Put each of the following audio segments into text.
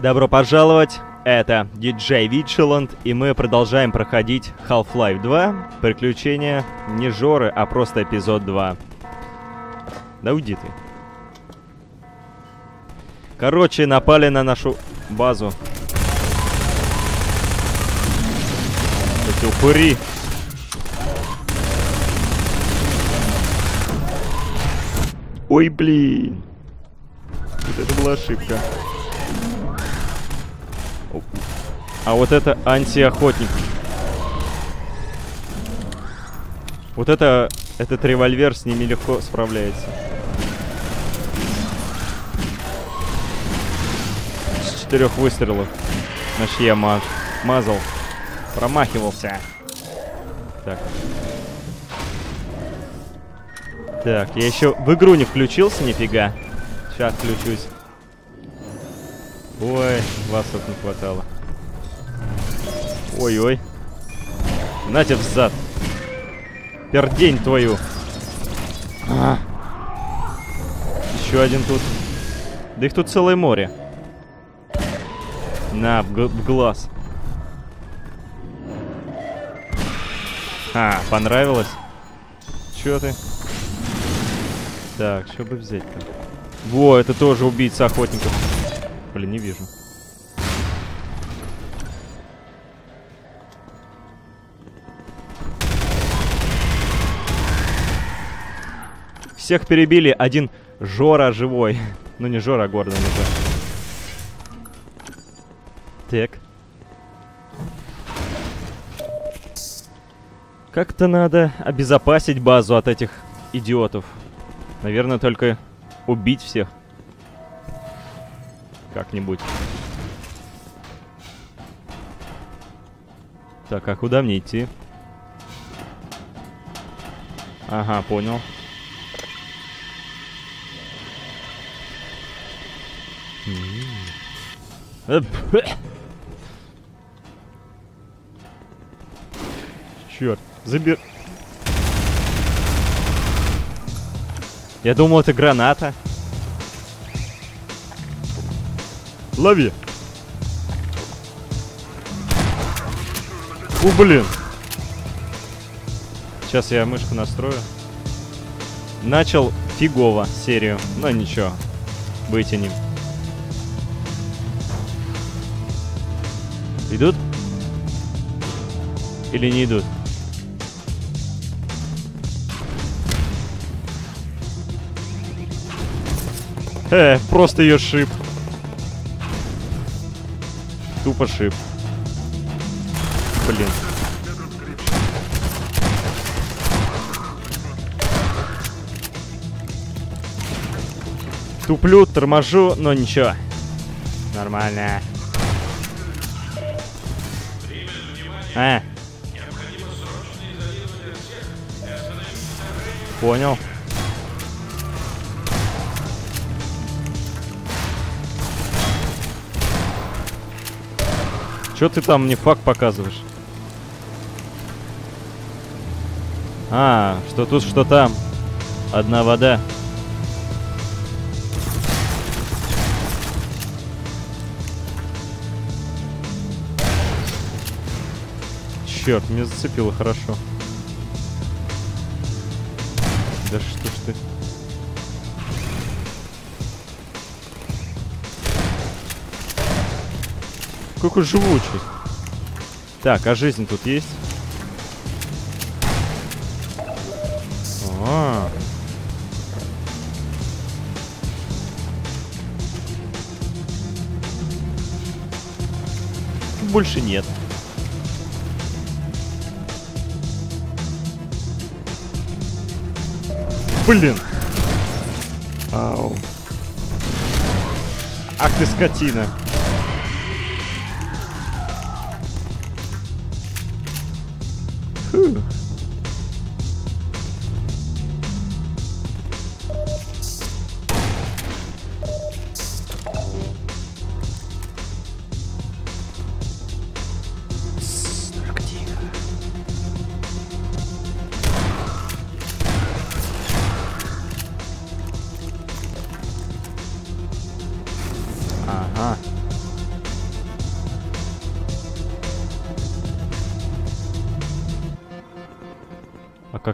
Добро пожаловать! Это диджей Витчеланд, и мы продолжаем проходить Half-Life 2. Приключения не Жоры, а просто эпизод 2. Да уйди ты. Короче, напали на нашу базу. Эти упыри. Ой, блин. Вот это была ошибка. А вот это антиохотник. Вот это... Этот револьвер с ними легко справляется. С четырех выстрелов. Значит, я маз... мазал. Промахивался. Так. Так, я еще в игру не включился, нифига. Сейчас включусь. Ой, вас тут не хватало. Ой-ой. Нате взад. Пердень твою. А. Еще один тут. Да их тут целое море. На, в, в глаз. А, понравилось? Чё ты? Так, что бы взять-то? Во, это тоже убийца охотников. Блин, не вижу. Всех перебили, один Жора живой. ну не Жора, а Гордон уже. Так. Как-то надо обезопасить базу от этих идиотов. Наверное, только убить всех. Как-нибудь. Так, а куда мне идти? Ага, понял. Черт, забер... Я думал, это граната. Лови. У, блин. Сейчас я мышку настрою. Начал фигово серию. Но ничего. Вытянем. Идут? Или не идут? Э, просто ее шип. Тупо шип. Блин. Туплю, торможу, но ничего. Нормально. А. Понял. Чё ты там мне факт показываешь? А, что тут, что там. Одна вода. Черт, меня зацепило хорошо. Да что Какой живучий. Так, а жизнь тут есть? А, -а, -а. Больше нет. Блин. Ау. Ах ты скотина.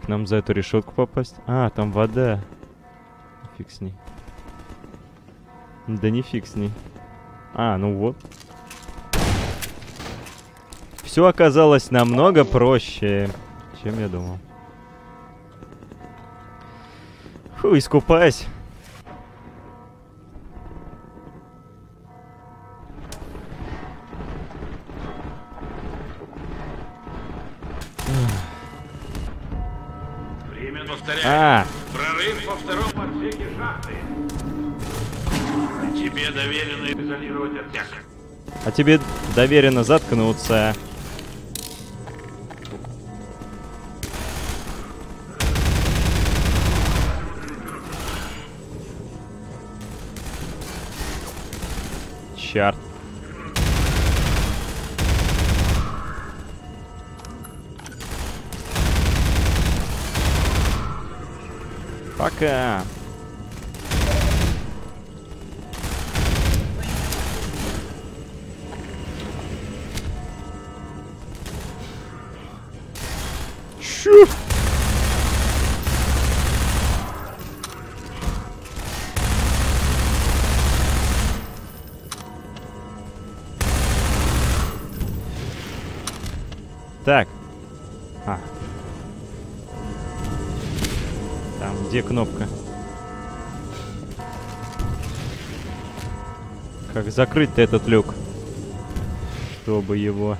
Нам за эту решетку попасть? А, там вода. Фиг с ней. Да не фиг с ней. А, ну вот. Все оказалось намного проще, чем я думал. Фу, искупаюсь. Повторяю. А, Прорыв по второму отсеке шахты. Тебе доверено изолировать отсек. а тебе доверено заткнуться. Черт. Пока. Где кнопка? Как закрыть-то этот люк? Чтобы его...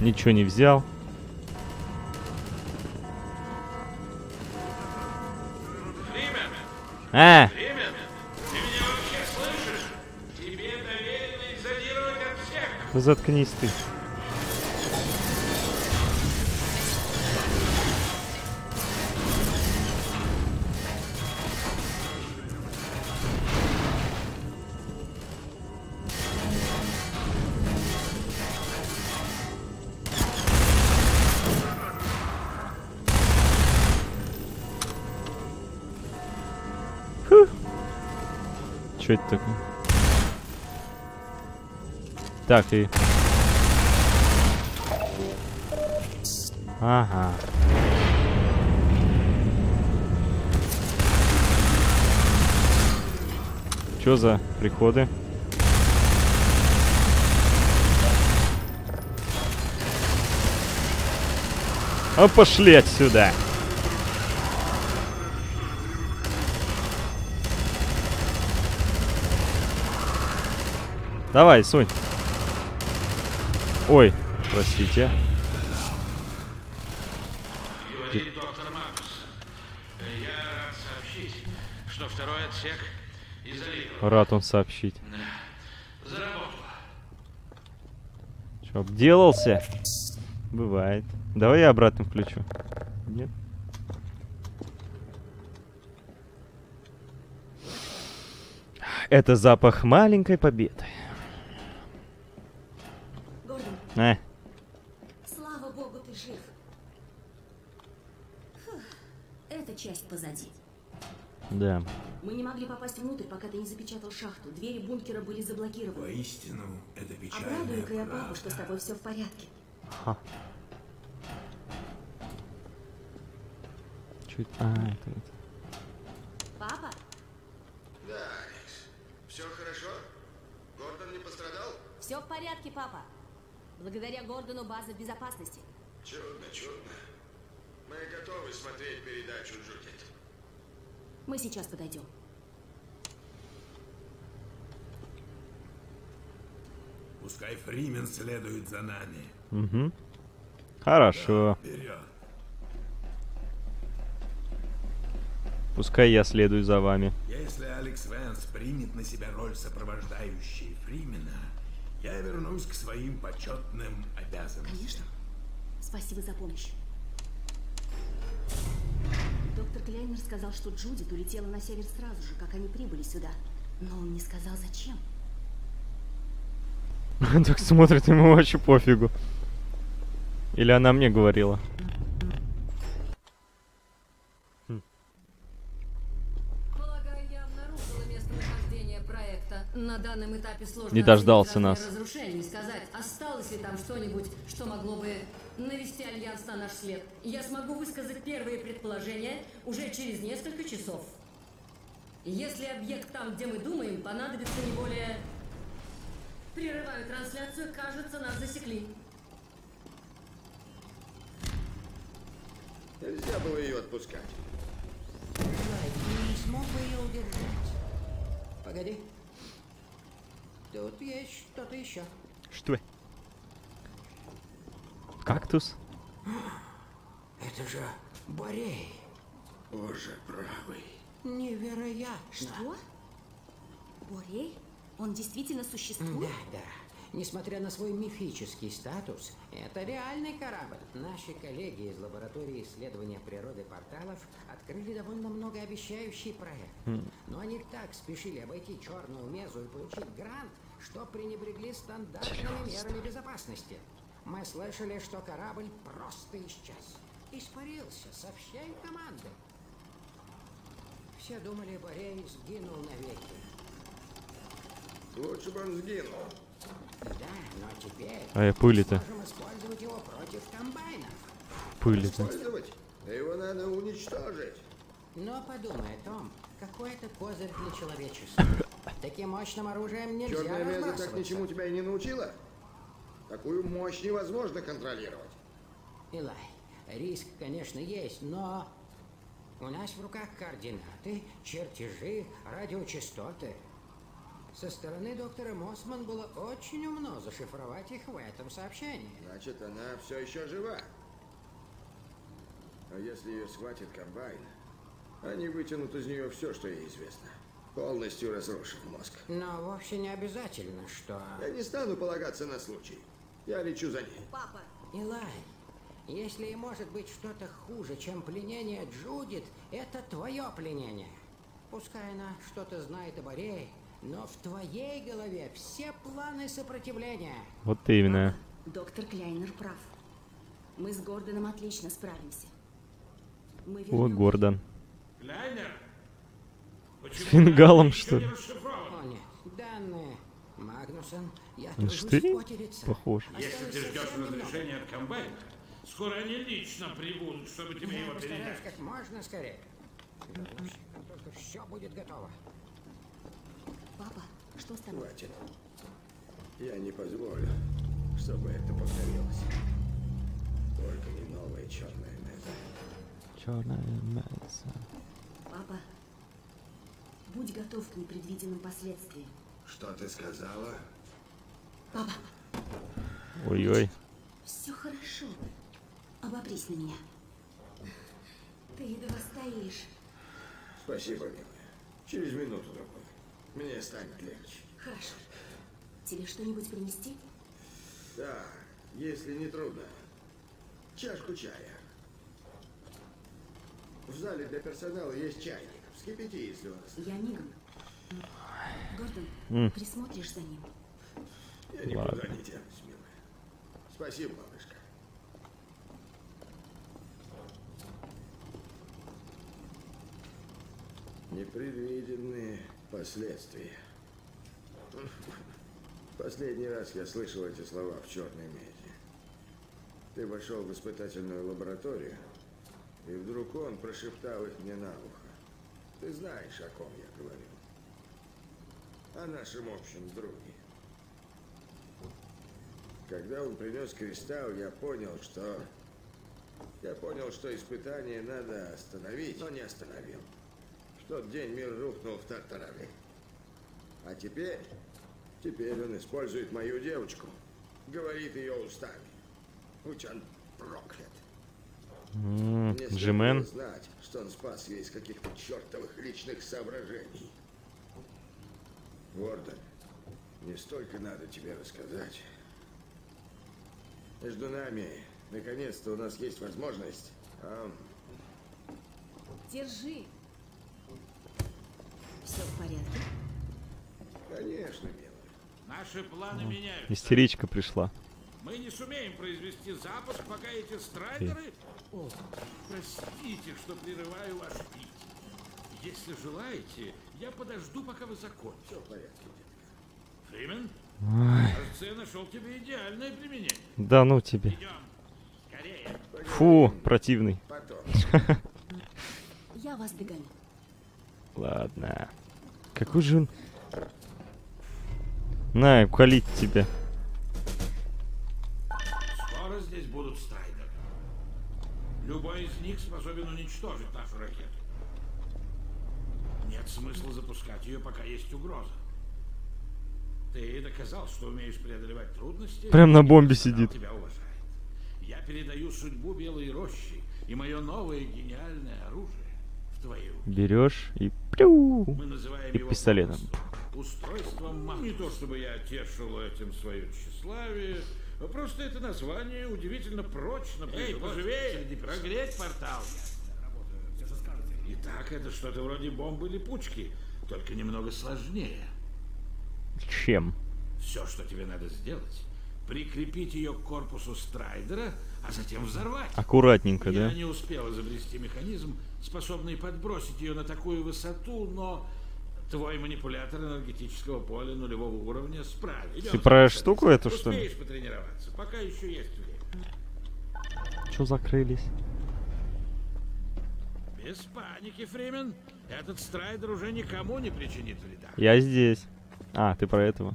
Ничего не взял. А! Фримен! Ты Что это такое? Так, и... Ага. Чё за приходы? А пошли отсюда! Давай, Сонь. Ой, простите. Говорит доктор Макс. Я рад сообщить, что второй отсек изолирован. Рад он сообщить. Заработало. Чё, обделался? Бывает. Давай я обратно включу. Нет? Это запах маленькой победы. Гордон, Э, слава богу, ты жив. Фух, эта часть позади. да. Мы не могли попасть внутрь, пока ты не запечатал шахту. Двери бункера были заблокированы. Воистину, это печальная Обрадую-ка я папу, что с тобой все в порядке. Чуть... А, это... это. Папа? Да, Алекс. Все хорошо? Гордон не пострадал? Все в порядке, папа. Благодаря Гордону база безопасности. Чудно, чудно. Мы готовы смотреть передачу Джудит. Мы сейчас подойдем. Пускай Фримен следует за нами. Угу. Хорошо. Вперед. Пускай я следую за вами. Если Алекс Вэнс примет на себя роль сопровождающей Фримена, я вернусь к своим почетным обязанностям. Конечно. Спасибо за помощь. Доктор Клейнер сказал, что Джудит улетела на север сразу же, как они прибыли сюда. Но он не сказал, зачем. Так смотрит, ему вообще пофигу. Или она мне говорила. На данном этапе сложно Не дождался нас. разрушений, сказать, осталось ли там что-нибудь, что могло бы навести Альянс на наш след. Я смогу высказать первые предположения уже через несколько часов. Если объект там, где мы думаем, понадобится не более... Прерываю трансляцию, кажется, нас засекли. Нельзя было ее отпускать. Лайк, не смог бы ее удержать. Погоди. Тут есть что-то еще. Что? Кактус? Это же Борей. Боже правый. Невероятно. Что? Борей? Он действительно Да, существует? да. Несмотря на свой мифический статус, это реальный корабль. Наши коллеги из лаборатории исследования природы порталов открыли довольно многообещающий проект. Но они так спешили обойти черную мезу и получить грант, что пренебрегли стандартными мерами безопасности. Мы слышали, что корабль просто исчез. Испарился со всей командой. Все думали, Борей сгинул навеки. Лучше бы он сгинул. Да, но теперь А я пыли-то. можем использовать его против комбайнов. Пыли-то. Использовать? Да его надо уничтожить. Но подумай о том, какой это козырь для человечества. Таким мощным оружием нельзя Черная меза так ничему тебя и не научила? Такую мощь невозможно контролировать. Илай, риск, конечно, есть, но у нас в руках координаты, чертежи, радиочастоты. Со стороны доктора Мосман было очень умно зашифровать их в этом сообщении. Значит, она все еще жива. А если ее схватит комбайн, они вытянут из нее все, что ей известно. Полностью разрушив мозг. Но вовсе не обязательно, что... Я не стану полагаться на случай. Я лечу за ней. Папа, Илай, если и может быть что-то хуже, чем пленение Джудит, это твое пленение. Пускай она что-то знает об Арее, но в твоей голове все планы сопротивления. Вот именно. доктор Кляйнер прав. Мы с Гордоном отлично справимся. Мы О, Гордон. Кляйнер? Почему фингалом, данные что ли? О нет, данные. Магнусон, я На тружусь. Похож. Если ты ждешь разрешения от комбайна, скоро они лично прибудут, чтобы тебе Я его передать. как можно скорее. Вернусь, как только все будет готово. Папа, что с тобой? Хватит. Я не позволю, чтобы это повторилось. Только не новая черная меза. Черная мясо. Папа, будь готов к непредвиденным последствиям. Что ты сказала? Папа, Ой-ой. все хорошо. Обопрись на меня. Ты едва стоишь. Спасибо, милая. Через минуту-другую. Мне станет легче. Хорошо. Тебе что-нибудь принести? Да, если не трудно. Чашку чая. В зале для персонала есть чайник. Вскипяти, если у вас. Я мигом. Гордон, М. присмотришь за ним? Я никуда Ладно. не тянусь, милая. Спасибо, малышка. Непредвиденные последствия. Последний раз я слышал эти слова в черной меди. Ты вошел в испытательную лабораторию, и вдруг он прошептал их мне на ухо. Ты знаешь, о ком я говорю. О нашем общем друге. Когда он принес кристалл, я понял, что... Я понял, что испытание надо остановить, но не остановил. В тот день мир рухнул в тартарары. А теперь... Теперь он использует мою девочку. Говорит ее устами. Будь он проклят. Следовало Джимен. знать, что он спас ее из каких-то чертовых личных соображений. Гордон, не столько надо тебе рассказать. Между нами, наконец-то, у нас есть возможность. а, Держи. Все в порядке? конечно, милая. Наши планы меняются. Истеричка пришла. Мы не сумеем произвести запуск, пока эти страйдеры... О, простите, что прерываю ваш пить. Если желаете, я подожду, пока вы закончите. Все в порядке, детка. Фримен? Кажется, я нашел тебе идеальное применение. Да ну тебе. Идем. Скорее. Фу, противный. Потом. Я вас догоню. Ладно. Какой же он... На, уколить тебя. Скоро здесь будут страйдеры. Любой из них способен уничтожить нашу ракету. Нет смысла запускать ее, пока есть угроза. Ты доказал, что умеешь преодолевать трудности. Прям на бомбе сидит. тебя уважает. Я передаю судьбу Белой Рощи и мое новое гениальное оружие в руки. Берешь и... Плю! Мы называем И его пистолетом. Устройством. Не то чтобы я тешил этим свое тщеславие, а просто это название удивительно прочно. Эй, поживее, прогреть портал. Итак, это что-то вроде бомбы липучки, только немного сложнее. Чем? Все, что тебе надо сделать, прикрепить ее к корпусу Страйдера, а затем взорвать. Аккуратненько, Я да? не успел изобрести механизм, способный подбросить ее на такую высоту, но твой манипулятор энергетического поля нулевого уровня справится. Идем Ты про штуку эту, что ли? Успеешь потренироваться, пока еще есть время. Чё закрылись? Без паники, Фримен. Этот страйдер уже никому не причинит вреда. Я здесь. А, ты про этого.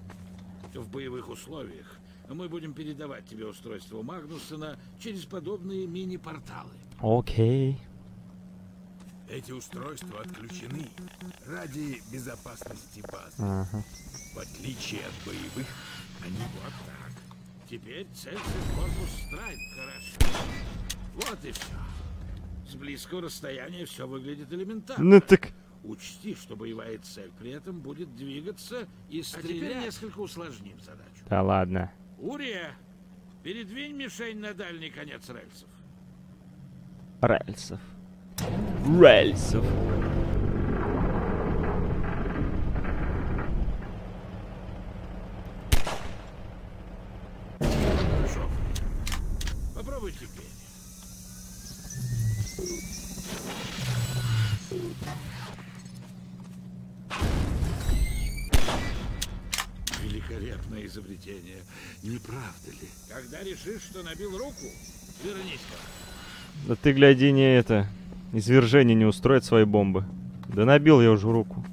В боевых условиях мы будем передавать тебе устройство Магнусона через подобные мини-порталы. Окей. Эти устройства отключены ради безопасности базы. Ага. В отличие от боевых, они Вот так. Теперь в корпус страйк, хорошо. Вот и все. С близкого расстояния все выглядит элементарно. Ну так... Учти, что боевая цель при этом будет двигаться и стрелять. А теперь несколько усложним задачу. Да ладно. Урия, передвинь мишень на дальний конец рельсов. Рельсов. Рельсов. Хорошо. Попробуй теперь. Великолепное изобретение, не правда ли? Когда решишь, что набил руку, вернись ко мне. Да ты гляди не это. Извержение не устроит свои бомбы. Да набил я уже руку.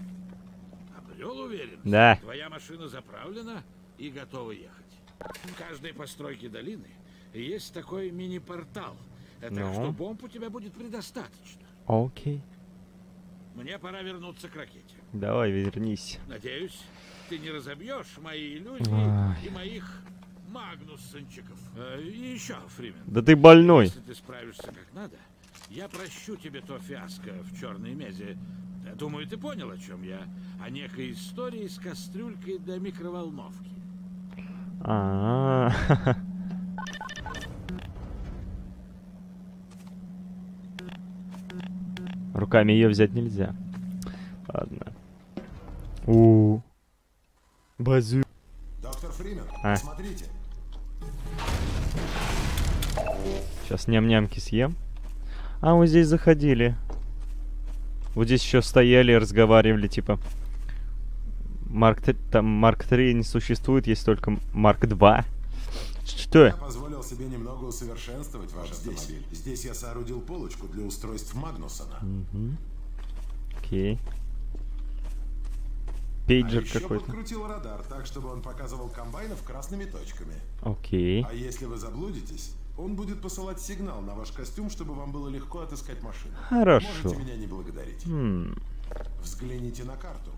Обрел уверенность? Да. Твоя машина заправлена и готова ехать. В каждой постройке долины есть такой мини-портал. Так Ну? что бомб у тебя будет предостаточно. Окей. Мне пора вернуться к ракете. Давай, вернись. Надеюсь, ты не разобьешь мои иллюзии Ай. и моих магнуссончиков. Э, И еще, Фримен, Да ты больной. если ты справишься как надо, я прощу тебе то фиаско в черной мезе. Я Думаю, ты понял, о чем я. О некой истории с кастрюлькой до микроволновки. А, Руками ее взять нельзя. Ладно. У. Базу. Доктор Фримен, А. смотрите. Сейчас ням-нямки съем. А, мы здесь заходили. Вот здесь еще стояли и разговаривали, типа... Марк, т- там Марк 3 не существует, есть только Марк 2. Что? Я позволил себе немного усовершенствовать ваш автомобиль. Здесь я соорудил полочку для устройств Магнусона. Окей. А Пейджер еще какой-то. подкрутил радар так, чтобы он показывал комбайнов красными точками. Окей. А если вы заблудитесь, он будет посылать сигнал на ваш костюм, чтобы вам было легко отыскать машину. Хорошо. Можете меня не благодарить. М, Взгляните на карту.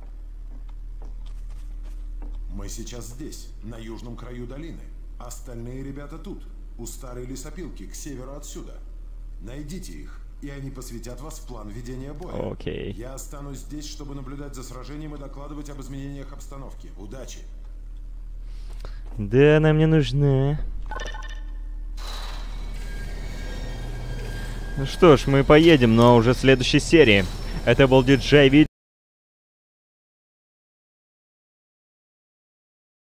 Мы сейчас здесь, на южном краю долины. Остальные ребята тут, у старой лесопилки, к северу отсюда. Найдите их, и они посвятят вас в план ведения боя. Окей. Я останусь здесь, чтобы наблюдать за сражением и докладывать об изменениях обстановки. Удачи! Да, она мне нужна. Ну что ж, мы поедем, но уже в следующей серии. Это был диджей